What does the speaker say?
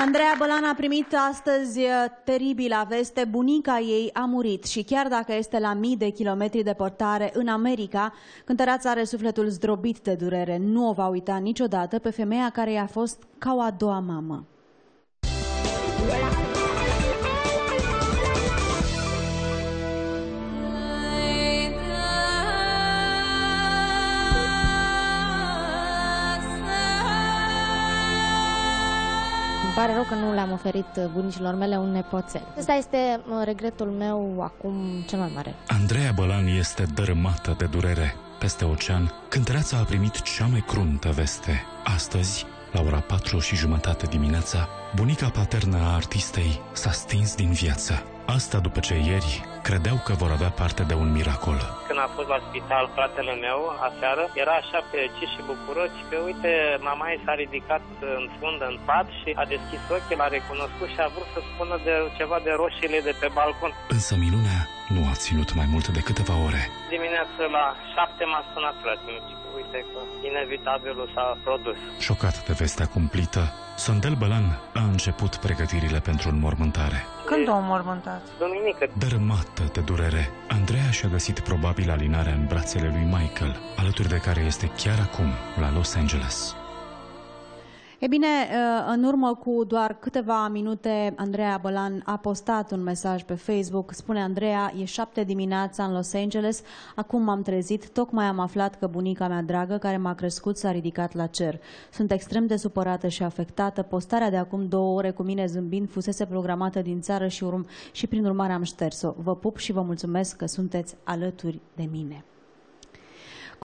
Andreea Bălan a primit astăzi uh, teribila veste. Bunica ei a murit și chiar dacă este la mii de kilometri deportare în America, cântăreața are sufletul zdrobit de durere. Nu o va uita niciodată pe femeia care i-a fost ca o a doua mamă. Îmi pare rău că nu le-am oferit bunicilor mele un nepoțel. Ăsta este regretul meu acum cel mai mare. Andreea Bălan este dărâmată de durere. Peste ocean, cântăreața a primit cea mai cruntă veste. Astăzi, la ora patru și jumătate dimineața, bunica paternă a artistei s-a stins din viață. Asta după ce ieri credeau că vor avea parte de un miracol. Când a fost la spital fratele meu aseară, era așa pe ci și bucuros că uite, mama ei s-a ridicat în fundă în pat și a deschis ochii, l-a recunoscut și a vrut să spună de ceva de roșiile de pe balcon. Însă minunea nu a ținut mai mult de câteva ore. Dimineața la șapte m-a sunat fratele uite că inevitabilul s-a produs. Șocat de vestea cumplită, Sondel Bălan a început pregătirile pentru înmormântare. Când o înmormântați? Duminică. Dărâmată de durere, Andreea și-a găsit probabil alinarea în brațele lui Michael, alături de care este chiar acum la Los Angeles. E bine, uh, în urmă cu doar câteva minute, Andreea Bălan a postat un mesaj pe Facebook. Spune Andreea, e șapte dimineața în Los Angeles, acum m-am trezit, tocmai am aflat că bunica mea dragă, care m-a crescut, s-a ridicat la cer. Sunt extrem de supărată și afectată. Postarea de acum două ore cu mine zâmbind fusese programată din țară și, urm și prin urmare am șters-o. Vă pup și vă mulțumesc că sunteți alături de mine.